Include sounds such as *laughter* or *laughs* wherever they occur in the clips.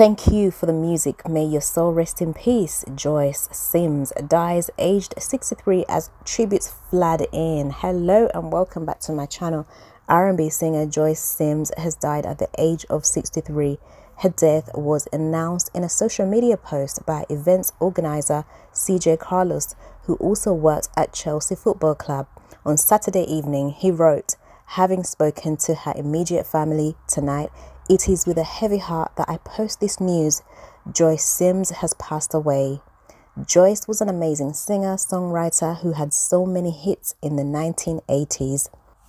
Thank you for the music. May your soul rest in peace. Joyce Sims dies aged 63 as tributes flood in. Hello and welcome back to my channel. R&B singer Joyce Sims has died at the age of 63. Her death was announced in a social media post by events organizer CJ Carlos, who also worked at Chelsea Football Club. On Saturday evening, he wrote, Having spoken to her immediate family tonight, it is with a heavy heart that I post this news. Joyce Sims has passed away. Joyce was an amazing singer songwriter who had so many hits in the 1980s.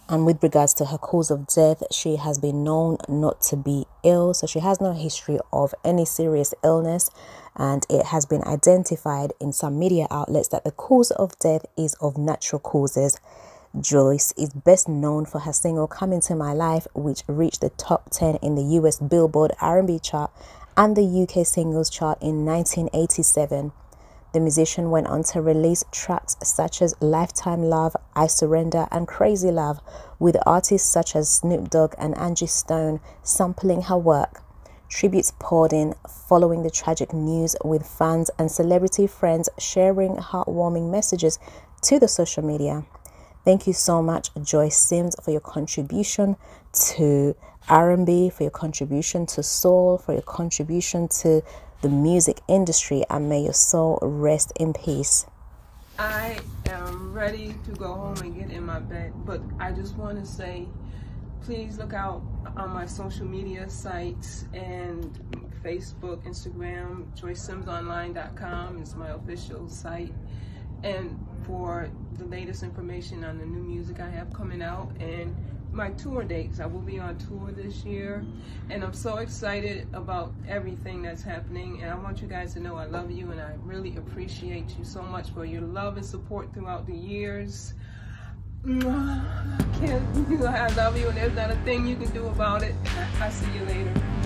And with regards to her cause of death, she has been known not to be ill, so she has no history of any serious illness. And it has been identified in some media outlets that the cause of death is of natural causes. Joyce is best known for her single Come Into My Life, which reached the top 10 in the US Billboard R&B chart and the UK singles chart in 1987. The musician went on to release tracks such as Lifetime Love, I Surrender, and Crazy Love, with artists such as Snoop Dogg and Angie Stone sampling her work. Tributes poured in following the tragic news, with fans and celebrity friends sharing heartwarming messages to the social media. Thank you so much, Joyce Sims, for your contribution to R&B, for your contribution to soul, for your contribution to the music industry, and may your soul rest in peace. I am ready to go home and get in my bed, but I just want to say, please look out on my social media sites and Facebook, Instagram, JoyceSimsOnline.com is my official site and for the latest information on the new music I have coming out and my tour dates. I will be on tour this year and I'm so excited about everything that's happening and I want you guys to know I love you and I really appreciate you so much for your love and support throughout the years. I *laughs* I love you and there's not a thing you can do about it. I'll see you later.